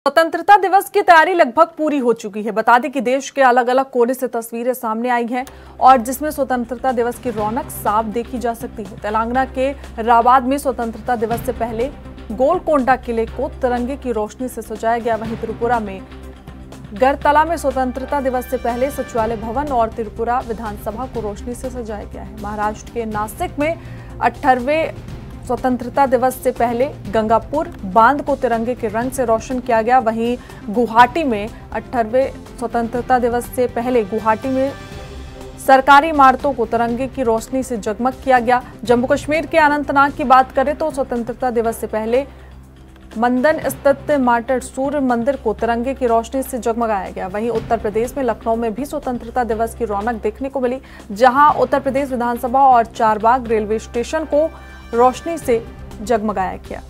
स्वतंत्रता दिवस की तैयारी लगभग पूरी हो चुकी है। बता दें कि देश के अलग अलग कोने से तस्वीरें सामने आई हैं और जिसमें स्वतंत्रता दिवस की रौनक साफ़ देखी जा सकती है। तेलंगाना के राबाद में स्वतंत्रता दिवस से पहले गोलकोंडा किले को तिरंगे की रोशनी से सजाया गया। वहीं त्रिपुरा में गरतला में स्वतंत्रता दिवस से पहले सचिवालय भवन और त्रिपुरा विधानसभा को रोशनी से सजाया गया है। महाराष्ट्र के नासिक में अठारहवें स्वतंत्रता दिवस से पहले गंगापुर बाँध को तिरंगे के रंग से रोशन किया गया। वहीं गुवाहाटी में अठारहवें स्वतंत्रता दिवस से पहले गुवाहाटी में सरकारी इमारतों को तिरंगे की रोशनी से जगमग किया गया। जम्मू कश्मीर के अनंतनाग की बात करें तो स्वतंत्रता दिवस से पहले मंदन स्थित मार्टर सूर्य मंदिर को तिरंगे की रोशनी से जगमगाया गया। वहीं उत्तर प्रदेश में लखनऊ में भी स्वतंत्रता दिवस की रौनक देखने को मिली, जहाँ उत्तर प्रदेश विधानसभा और चारबाग रेलवे स्टेशन को रोशनी से जगमगाया गया।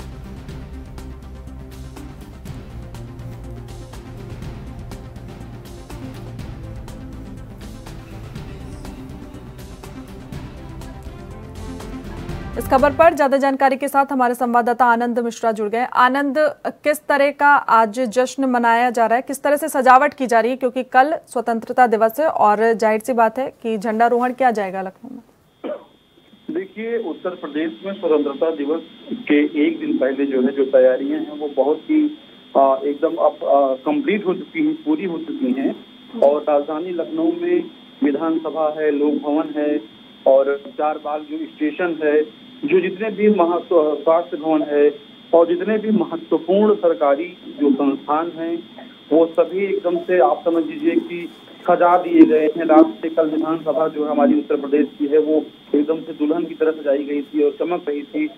इस खबर पर ज़्यादा जानकारी के साथ हमारे संवाददाता आनंद मिश्रा जुड़ गए। आनंद, किस तरह का आज जश्न मनाया जा रहा है? किस तरह से सजावट की जा रही है? क्योंकि कल स्वतंत्रता दिवस है और ज़ाहिर सी बात है कि झंडारोहण किया जाएगा लखनऊ में। देखिए, उत्तर प्रदेश में स्वतंत्रता दिवस के एक दिन पहले जो है, जो तैयारियाँ हैं, वो बहुत ही एकदम अब कंप्लीट हो चुकी हैं, पूरी हो चुकी हैं। और राजधानी लखनऊ में विधानसभा है लोक भवन है और चार बाग जो स्टेशन है जो जितने भी महत्व स्वास्थ्य भवन है और जितने भी महत्वपूर्ण सरकारी जो संस्थान हैं वो सभी एकदम से आप समझ लीजिए कि सजा दिए गए हैं। रात से कल विधानसभा जो हमारी उत्तर प्रदेश की है वो एकदम से दुल्हन की तरह सजाई गई थी और चमक रही थी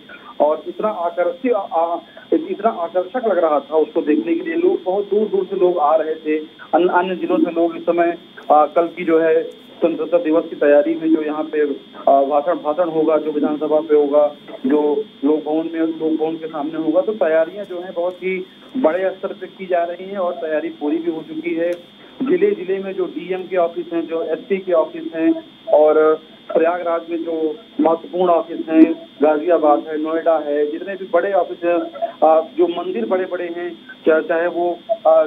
और इतना आकर्षित इतना आकर्षक लग रहा था उसको देखने के लिए। लोग बहुत दूर दूर से लोग आ रहे थे। अन्य अन्य जिलों से लोग इस समय आ, कल की जो है स्वतंत्रता दिवस की तैयारी में जो यहाँ पे भाषण भाषण होगा, जो विधानसभा पे होगा, जो लोक भवन में लोक भवन के सामने होगा तो तैयारियाँ जो है बहुत ही बड़े स्तर पे की जा रही हैं और तैयारी पूरी भी हो चुकी है। ज़िले ज़िले में जो डीएम के ऑफ़िस हैं, जो एसपी के ऑफ़िस हैं और प्रयागराज में जो महत्वपूर्ण ऑफ़िस हैं, गाजियाबाद है, नोएडा है, जितने भी बड़े ऑफ़िस हैं जो मंदिर बड़े बड़े हैं चाहे वो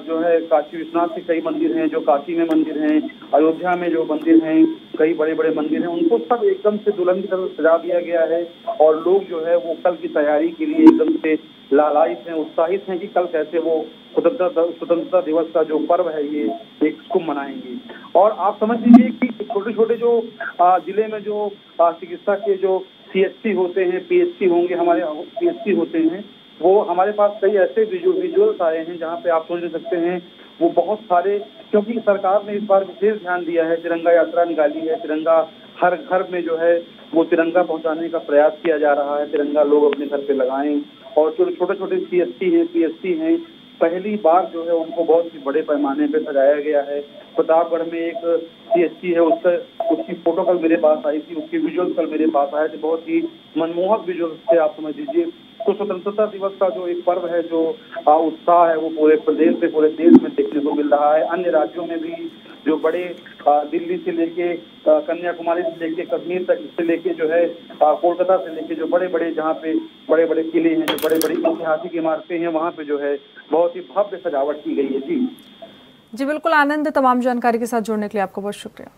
जो है काशी विश्वनाथ के कई मंदिर हैं, जो काशी में मंदिर हैं, अयोध्या में जो मंदिर हैं कई बड़े बड़े मंदिर हैं, उनको सब एकदम से दुल्हन की तरफ़ सजा दिया गया है और लोग जो है वो कल की तैयारी के लिए एकदम से लालायित हैं, उत्साहित हैं कि कल कैसे वो स्वतंत्रता स्वतंत्रता दिवस का जो पर्व है ये इसको मनाएँगे। और आप समझ लीजिए कि छोटे छोटे जो ज़िले में जो चिकित्सा के जो सीएचसी होते हैं पीएचसी होंगे, हमारे पीएचसी होते हैं, वो हमारे पास कई ऐसे विजुअल्स आए हैं जहाँ पे आप सोच सकते हैं वो बहुत सारे, क्योंकि सरकार ने इस बार विशेष ध्यान दिया है, तिरंगा यात्रा निकाली है, तिरंगा हर घर में जो है, वो तिरंगा पहुँचाने का प्रयास किया जा रहा है, तिरंगा लोग अपने घर पे लगाएँ, और जो छोटे छोटे सी हैं पी हैं, पहली बार जो है उनको बहुत ही बड़े पैमाने पे सजाया गया है। प्रतापगढ़ में एक सी है, उसका, उसकी फ़ोटो कल मेरे पास आई थी, उसके विजुअल्स कल मेरे पास आए थे, बहुत ही मनमोहक विजुअल थे, आप समझ लीजिए। तो स्वतंत्रता दिवस का जो एक पर्व है, जो उत्साह है, वो पूरे प्रदेश से, पूरे देश में देखने को मिल रहा है। अन्य राज्यों में भी जो बड़े दिल्ली से लेके कन्याकुमारी से लेके कश्मीर तक से लेके जो है कोलकाता से लेके जो बड़े बड़े जहाँ पे बड़े बड़े किले हैं, जो बड़े बड़ी ऐतिहासिक इमारतें हैं, वहाँ पे जो है बहुत ही भव्य सजावट की गई है। जी। जी, बिल्कुल आनंद तमाम जानकारी के साथ जुड़ने के लिए आपका बहुत शुक्रिया।